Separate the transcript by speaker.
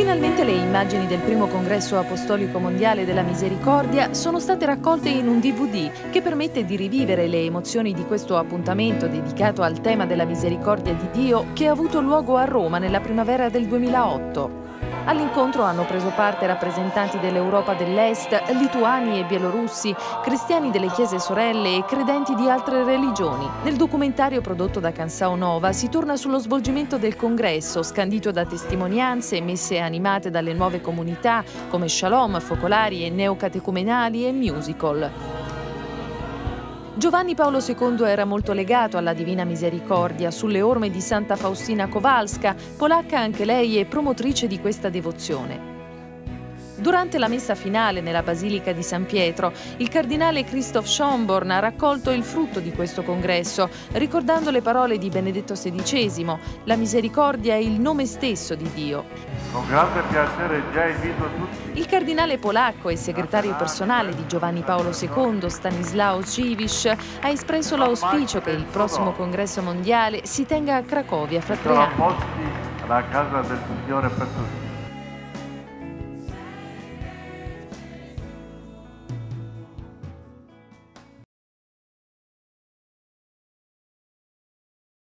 Speaker 1: Finalmente le immagini del primo congresso apostolico mondiale della misericordia sono state raccolte in un DVD che permette di rivivere le emozioni di questo appuntamento dedicato al tema della misericordia di Dio che ha avuto luogo a Roma nella primavera del 2008. All'incontro hanno preso parte rappresentanti dell'Europa dell'Est, lituani e bielorussi, cristiani delle chiese sorelle e credenti di altre religioni. Nel documentario prodotto da Cansao Nova si torna sullo svolgimento del congresso, scandito da testimonianze, messe animate dalle nuove comunità come shalom, focolari e neocatecumenali e musical. Giovanni Paolo II era molto legato alla Divina Misericordia, sulle orme di Santa Faustina Kowalska, polacca anche lei e promotrice di questa devozione. Durante la messa finale nella Basilica di San Pietro, il cardinale Christoph Schomborn ha raccolto il frutto di questo congresso, ricordando le parole di Benedetto XVI, la misericordia è il nome stesso di Dio.
Speaker 2: Con grande piacere già invito tutti.
Speaker 1: Il cardinale polacco e segretario personale di Giovanni Paolo II, Stanislao Civic, ha espresso l'auspicio che il prossimo congresso mondiale si tenga a Cracovia fra tre anni.
Speaker 2: Alla casa del Signore per tutti.